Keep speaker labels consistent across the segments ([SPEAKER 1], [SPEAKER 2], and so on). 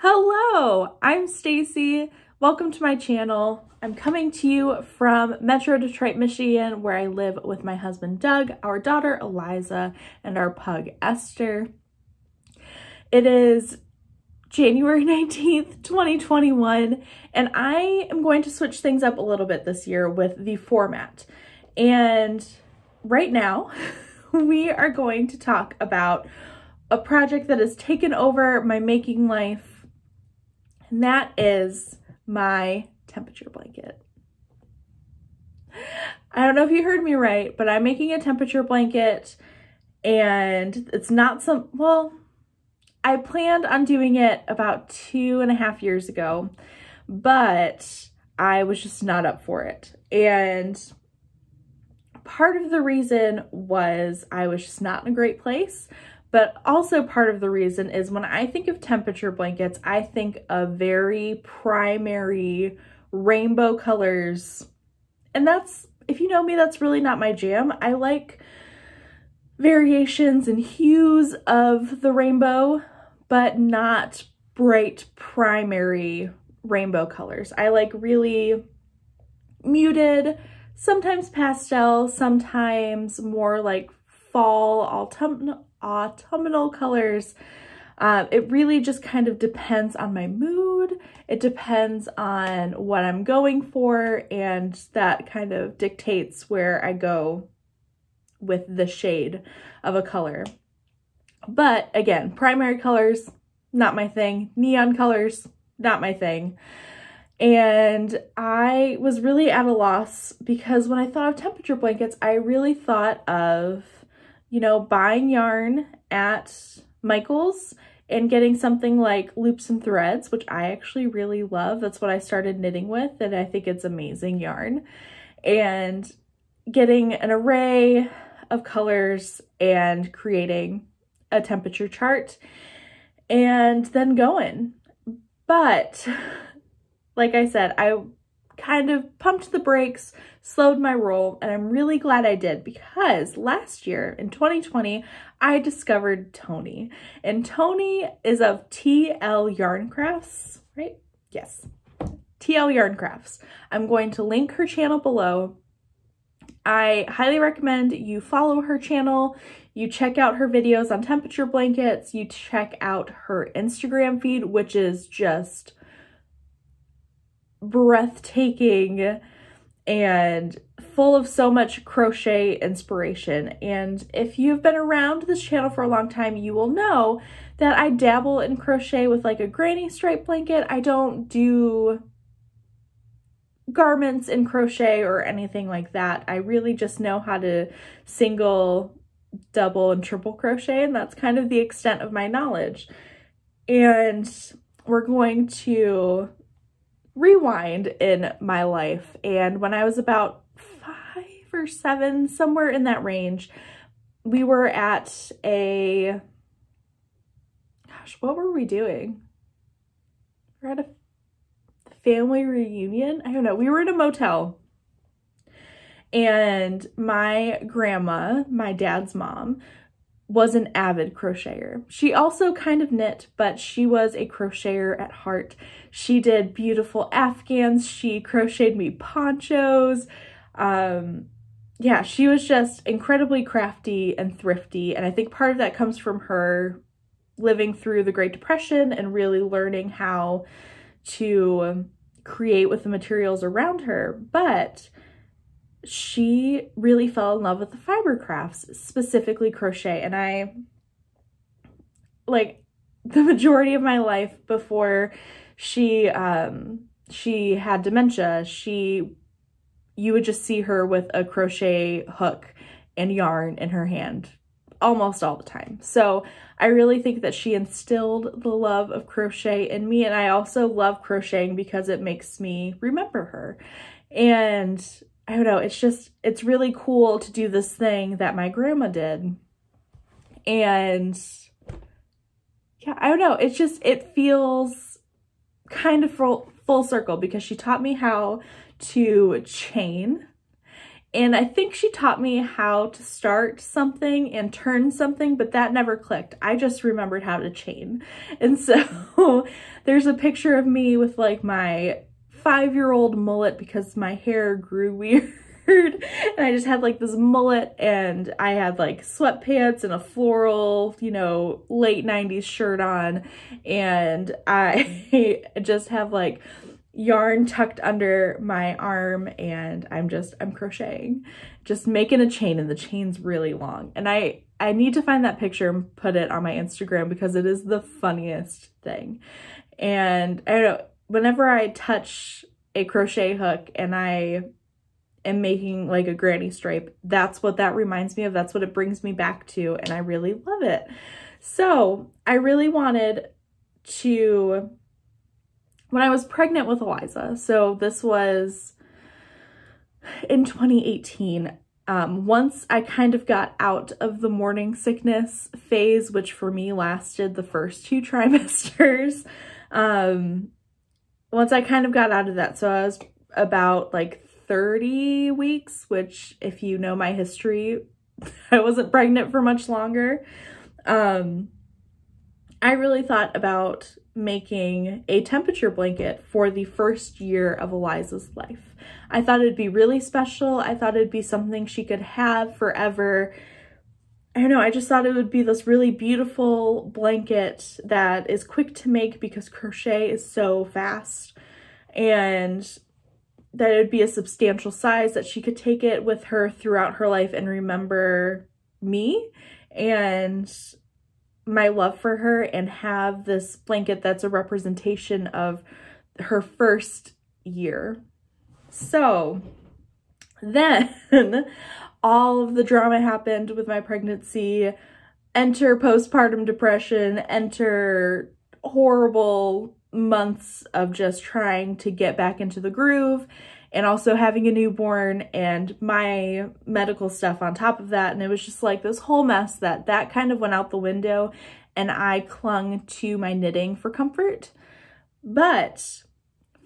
[SPEAKER 1] Hello, I'm Stacy. Welcome to my channel. I'm coming to you from Metro Detroit, Michigan, where I live with my husband Doug, our daughter Eliza, and our pug Esther. It is January 19th, 2021, and I am going to switch things up a little bit this year with the format. And right now, we are going to talk about a project that has taken over my making life, and that is my temperature blanket. I don't know if you heard me right, but I'm making a temperature blanket and it's not some, well, I planned on doing it about two and a half years ago, but I was just not up for it. And part of the reason was I was just not in a great place. But also part of the reason is when I think of temperature blankets, I think of very primary rainbow colors. And that's, if you know me, that's really not my jam. I like variations and hues of the rainbow, but not bright primary rainbow colors. I like really muted, sometimes pastel, sometimes more like fall, autumn, autumnal colors. Um, it really just kind of depends on my mood. It depends on what I'm going for and that kind of dictates where I go with the shade of a color. But again, primary colors, not my thing. Neon colors, not my thing. And I was really at a loss because when I thought of temperature blankets, I really thought of you know, buying yarn at Michael's and getting something like loops and threads, which I actually really love. That's what I started knitting with, and I think it's amazing yarn. And getting an array of colors and creating a temperature chart and then going. But like I said, I kind of pumped the brakes, slowed my roll, and I'm really glad I did because last year in 2020, I discovered Toni. And Toni is of TL Yarn Crafts, right? Yes, TL Yarn Crafts. I'm going to link her channel below. I highly recommend you follow her channel, you check out her videos on temperature blankets, you check out her Instagram feed, which is just breathtaking and full of so much crochet inspiration. And if you've been around this channel for a long time, you will know that I dabble in crochet with like a granny stripe blanket. I don't do garments in crochet or anything like that. I really just know how to single, double, and triple crochet, and that's kind of the extent of my knowledge. And we're going to rewind in my life. And when I was about five or seven, somewhere in that range, we were at a, gosh, what were we doing? We're at a family reunion. I don't know. We were in a motel. And my grandma, my dad's mom, was an avid crocheter. She also kind of knit, but she was a crocheter at heart. She did beautiful afghans. She crocheted me ponchos. Um, yeah, she was just incredibly crafty and thrifty. And I think part of that comes from her living through the Great Depression and really learning how to create with the materials around her. But she really fell in love with the fiber crafts, specifically crochet. And I, like, the majority of my life before she, um, she had dementia, she, you would just see her with a crochet hook and yarn in her hand almost all the time. So I really think that she instilled the love of crochet in me. And I also love crocheting because it makes me remember her. And I don't know, it's just, it's really cool to do this thing that my grandma did. And yeah, I don't know, it's just, it feels kind of full, full circle because she taught me how to chain. And I think she taught me how to start something and turn something, but that never clicked. I just remembered how to chain. And so there's a picture of me with like my five-year-old mullet because my hair grew weird. and I just had like this mullet and I had like sweatpants and a floral, you know, late 90s shirt on. And I just have like yarn tucked under my arm and I'm just, I'm crocheting, just making a chain and the chain's really long. And I, I need to find that picture and put it on my Instagram because it is the funniest thing. And I don't know, whenever I touch a crochet hook and I am making like a granny stripe, that's what that reminds me of. That's what it brings me back to. And I really love it. So I really wanted to when I was pregnant with Eliza, so this was in 2018, um, once I kind of got out of the morning sickness phase, which for me lasted the first two trimesters, um, once I kind of got out of that, so I was about like 30 weeks, which if you know my history, I wasn't pregnant for much longer. Um, I really thought about making a temperature blanket for the first year of Eliza's life. I thought it'd be really special. I thought it'd be something she could have forever. I don't know, I just thought it would be this really beautiful blanket that is quick to make because crochet is so fast and that it would be a substantial size that she could take it with her throughout her life and remember me and my love for her and have this blanket that's a representation of her first year. So then all of the drama happened with my pregnancy. Enter postpartum depression, enter horrible months of just trying to get back into the groove and also having a newborn and my medical stuff on top of that. And it was just like this whole mess that that kind of went out the window and I clung to my knitting for comfort. But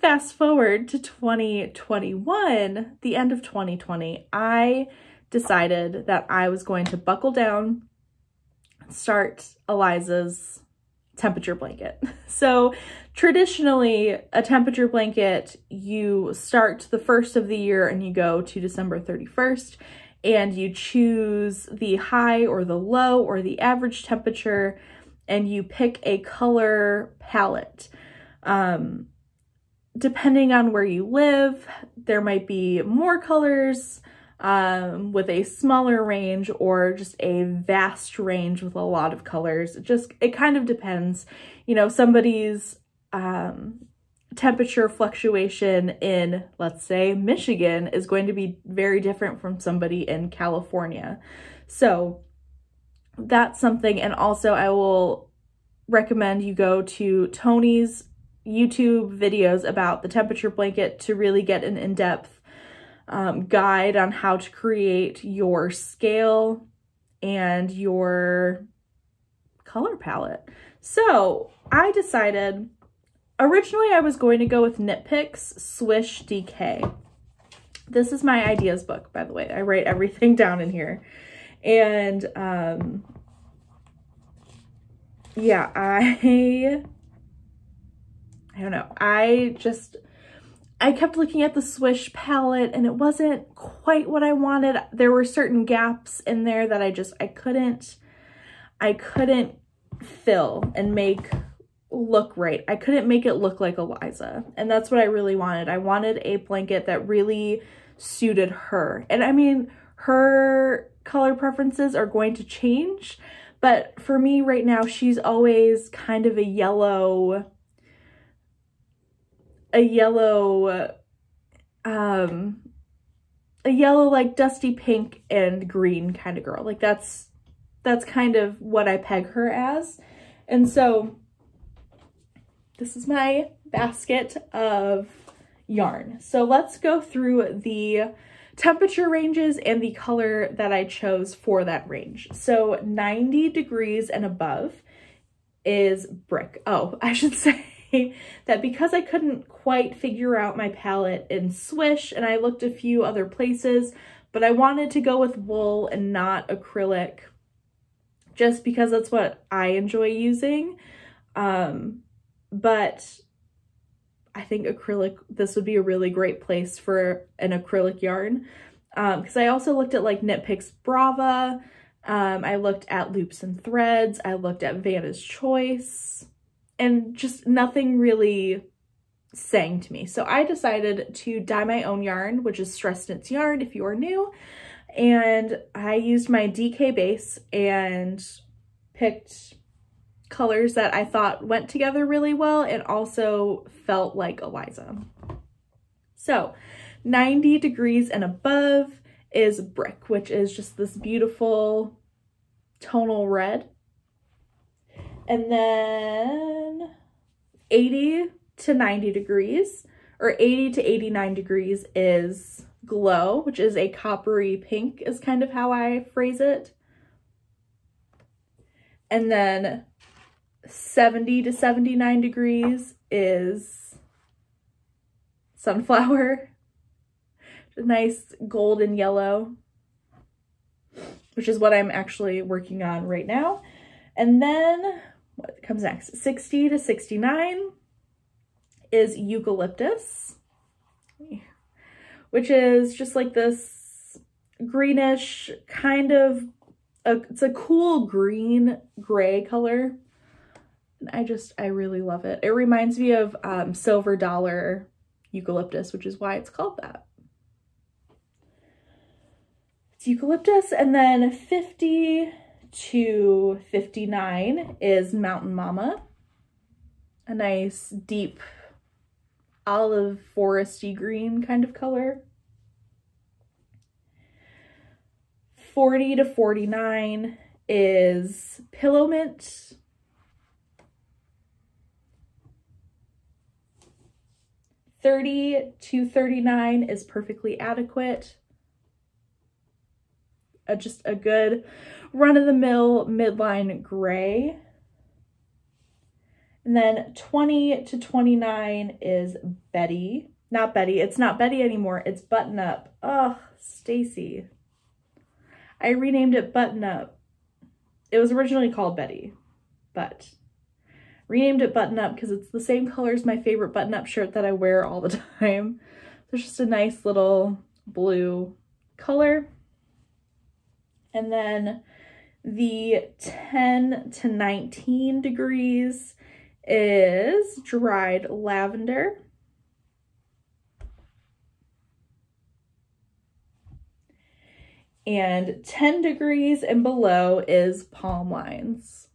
[SPEAKER 1] fast forward to 2021, the end of 2020, I decided that I was going to buckle down, start Eliza's temperature blanket. So traditionally a temperature blanket, you start the first of the year and you go to December 31st and you choose the high or the low or the average temperature and you pick a color palette. Um, depending on where you live, there might be more colors, um, with a smaller range or just a vast range with a lot of colors. It just, it kind of depends. You know, somebody's um, temperature fluctuation in, let's say, Michigan is going to be very different from somebody in California. So that's something. And also I will recommend you go to Toni's YouTube videos about the temperature blanket to really get an in-depth um, guide on how to create your scale and your color palette. So I decided, originally I was going to go with Knit Picks Swish DK. This is my ideas book, by the way. I write everything down in here. And um, yeah, I, I don't know. I just I kept looking at the Swish palette and it wasn't quite what I wanted. There were certain gaps in there that I just, I couldn't, I couldn't fill and make look right. I couldn't make it look like Eliza. And that's what I really wanted. I wanted a blanket that really suited her. And I mean, her color preferences are going to change, but for me right now, she's always kind of a yellow, a yellow, um, a yellow like dusty pink and green kind of girl. Like that's, that's kind of what I peg her as. And so this is my basket of yarn. So let's go through the temperature ranges and the color that I chose for that range. So 90 degrees and above is brick. Oh, I should say that because I couldn't quite figure out my palette in Swish and I looked a few other places, but I wanted to go with wool and not acrylic just because that's what I enjoy using. Um, but I think acrylic, this would be a really great place for an acrylic yarn. Because um, I also looked at like Knit Picks Brava, um, I looked at Loops and Threads, I looked at Vanna's Choice, and just nothing really sang to me. So I decided to dye my own yarn, which is Stress Knits Yarn if you are new. And I used my DK base and picked colors that I thought went together really well and also felt like Eliza. So 90 degrees and above is Brick, which is just this beautiful tonal red. And then 80 to 90 degrees or 80 to 89 degrees is Glow, which is a coppery pink is kind of how I phrase it. And then 70 to 79 degrees is Sunflower, a nice golden yellow, which is what I'm actually working on right now. And then what comes next? 60 to 69 is eucalyptus, which is just like this greenish kind of, a, it's a cool green gray color. And I just, I really love it. It reminds me of um, Silver Dollar eucalyptus, which is why it's called that. It's eucalyptus. And then 50 to 59 is Mountain Mama. A nice deep olive foresty green kind of color. 40 to 49 is Pillow Mint. Thirty to thirty-nine is perfectly adequate. Uh, just a good run-of-the-mill midline gray. And then 20 to 29 is Betty. Not Betty. It's not Betty anymore. It's Button Up. Oh, Stacy. I renamed it Button Up. It was originally called Betty, but renamed it Button Up because it's the same color as my favorite button up shirt that I wear all the time. There's just a nice little blue color. And then the 10 to 19 degrees is dried lavender. And 10 degrees and below is palm lines.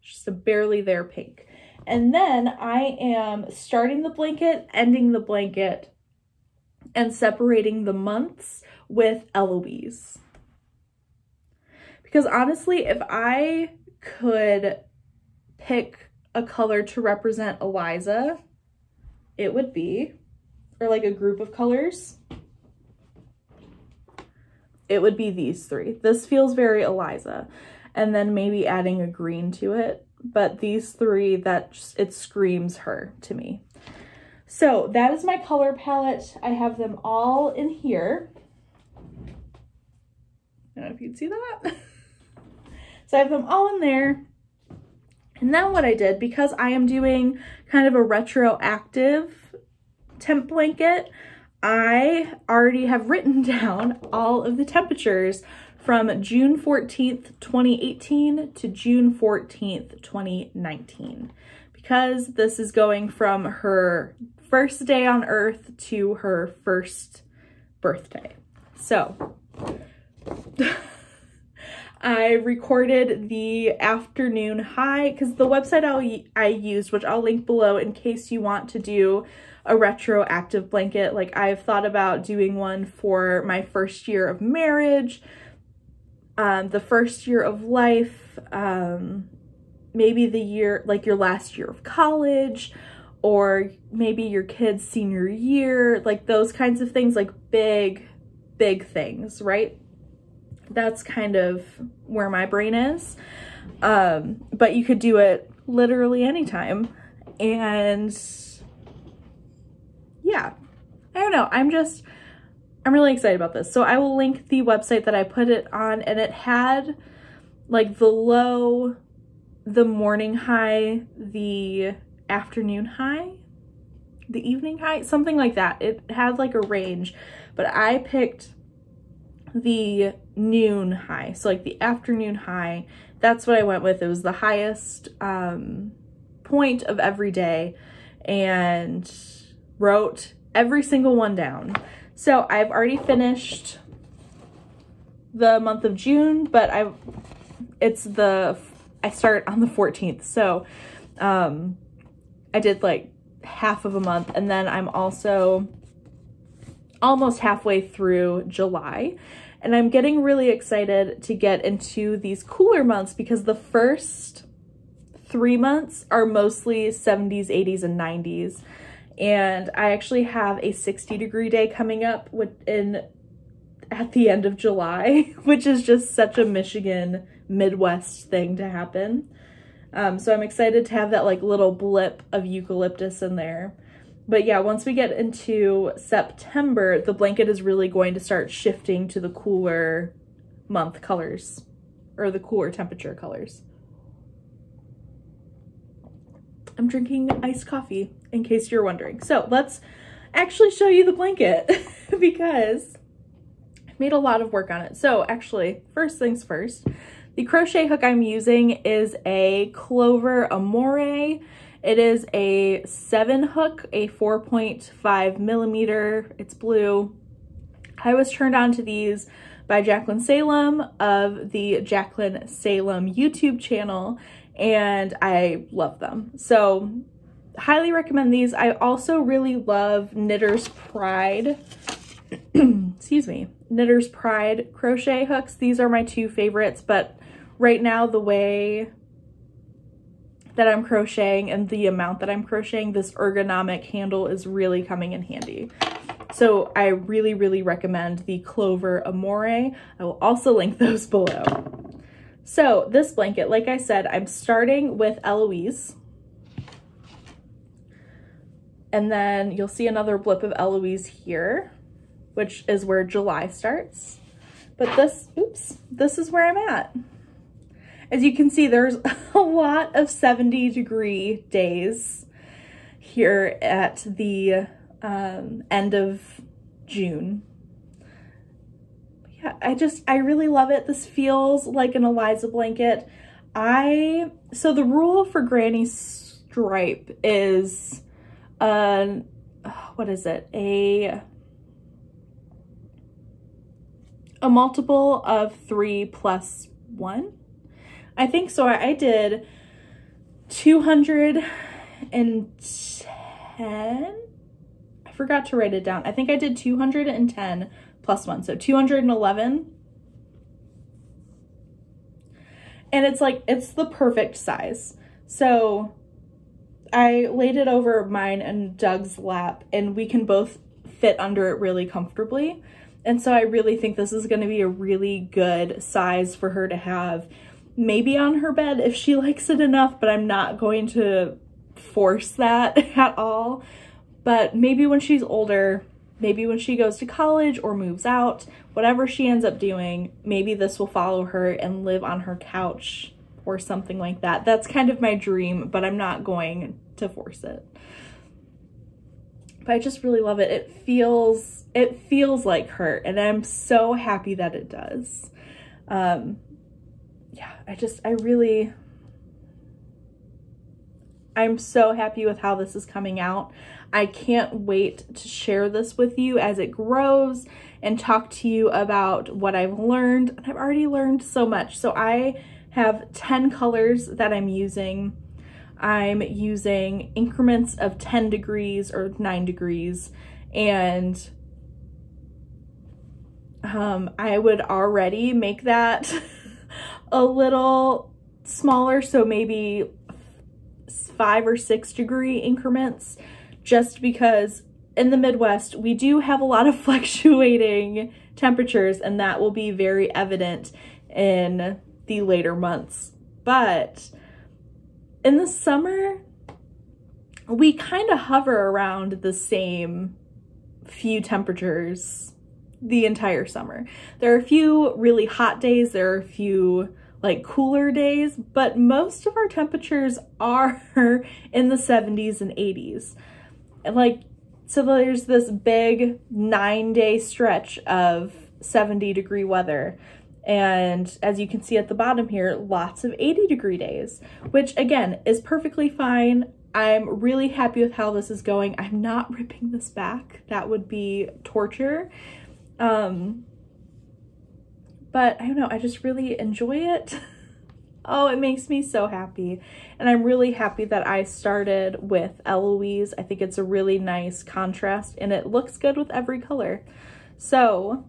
[SPEAKER 1] Just a barely there pink. And then I am starting the blanket, ending the blanket, and separating the months with Eloise. Because honestly, if I could pick a color to represent Eliza, it would be, or like a group of colors, it would be these three. This feels very Eliza. And then maybe adding a green to it. But these three, that just, it screams her to me. So that is my color palette. I have them all in here. I don't know if you'd see that. so I have them all in there. And then what I did, because I am doing kind of a retroactive temp blanket, I already have written down all of the temperatures from June 14th, 2018 to June 14th, 2019. Because this is going from her first day on earth to her first birthday. So I recorded the afternoon high because the website I'll, I used, which I'll link below in case you want to do a retroactive blanket. Like I've thought about doing one for my first year of marriage, um, the first year of life, um, maybe the year, like your last year of college, or maybe your kid's senior year, like those kinds of things, like big, big things, right? That's kind of where my brain is. Um, but you could do it literally anytime. And yeah, I don't know. I'm just, I'm really excited about this. So I will link the website that I put it on and it had like the low the morning high, the afternoon high, the evening high, something like that. It had like a range, but I picked the noon high. So like the afternoon high, that's what I went with. It was the highest um, point of every day and wrote every single one down. So I've already finished the month of June, but I it's the I start on the 14th. So um I did like half of a month and then I'm also almost halfway through July and I'm getting really excited to get into these cooler months because the first three months are mostly 70s, 80s, and 90s. And I actually have a 60 degree day coming up in at the end of July, which is just such a Michigan Midwest thing to happen. Um, so I'm excited to have that like little blip of eucalyptus in there. But yeah, once we get into September, the blanket is really going to start shifting to the cooler month colors or the cooler temperature colors. I'm drinking iced coffee in case you're wondering. So let's actually show you the blanket because I made a lot of work on it. So actually, first things first, the crochet hook I'm using is a Clover Amour. It is a seven hook, a 4.5 millimeter. It's blue. I was turned on to these by Jacqueline Salem of the Jacqueline Salem YouTube channel and I love them. So highly recommend these. I also really love Knitter's Pride, excuse me, Knitter's Pride crochet hooks. These are my two favorites, but right now the way that I'm crocheting and the amount that I'm crocheting, this ergonomic handle is really coming in handy. So I really, really recommend the Clover Amour. I will also link those below. So this blanket, like I said, I'm starting with Eloise. And then you'll see another blip of Eloise here, which is where July starts. But this, oops, this is where I'm at. As you can see, there's a lot of 70 degree days here at the um, end of June. Yeah, I just, I really love it. This feels like an Eliza blanket. I, so the rule for Granny Stripe is, uh, what is it? A, a multiple of three plus one. I think so. I did 210. I forgot to write it down. I think I did 210 plus one. So 211. And it's like, it's the perfect size. So I laid it over mine and Doug's lap and we can both fit under it really comfortably. And so I really think this is going to be a really good size for her to have maybe on her bed if she likes it enough, but I'm not going to force that at all. But maybe when she's older, maybe when she goes to college or moves out, whatever she ends up doing, maybe this will follow her and live on her couch or something like that. That's kind of my dream, but I'm not going to force it. But I just really love it. It feels it feels like her and I'm so happy that it does. Um, yeah, I just, I really, I'm so happy with how this is coming out. I can't wait to share this with you as it grows and talk to you about what I've learned. I've already learned so much. So I have 10 colors that I'm using. I'm using increments of 10 degrees or 9 degrees and um, I would already make that a little smaller, so maybe five or six degree increments, just because in the Midwest, we do have a lot of fluctuating temperatures and that will be very evident in the later months. But in the summer, we kind of hover around the same few temperatures the entire summer. There are a few really hot days, there are a few like cooler days, but most of our temperatures are in the 70s and 80s. And like, so there's this big nine day stretch of 70 degree weather. And as you can see at the bottom here, lots of 80 degree days, which again is perfectly fine. I'm really happy with how this is going. I'm not ripping this back. That would be torture. Um, but I don't know, I just really enjoy it. oh, it makes me so happy. And I'm really happy that I started with Eloise. I think it's a really nice contrast and it looks good with every color. So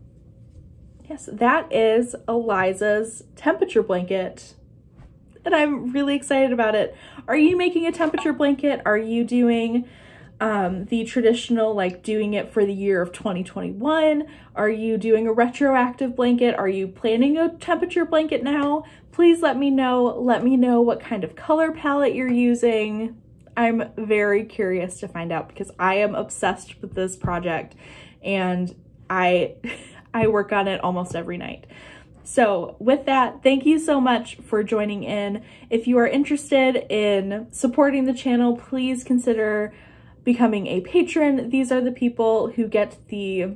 [SPEAKER 1] yes, that is Eliza's temperature blanket. And I'm really excited about it. Are you making a temperature blanket? Are you doing um, the traditional, like doing it for the year of 2021? Are you doing a retroactive blanket? Are you planning a temperature blanket now? Please let me know. Let me know what kind of color palette you're using. I'm very curious to find out because I am obsessed with this project and I, I work on it almost every night. So with that, thank you so much for joining in. If you are interested in supporting the channel, please consider becoming a patron. These are the people who get the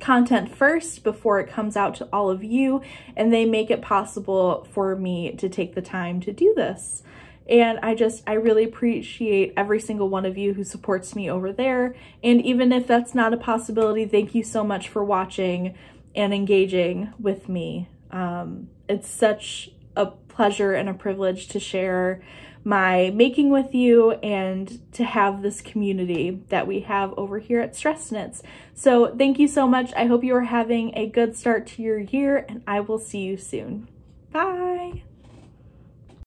[SPEAKER 1] content first before it comes out to all of you and they make it possible for me to take the time to do this. And I just, I really appreciate every single one of you who supports me over there. And even if that's not a possibility, thank you so much for watching and engaging with me. Um, it's such a pleasure and a privilege to share my making with you and to have this community that we have over here at Stress Knits. So thank you so much. I hope you are having a good start to your year and I will see you soon. Bye.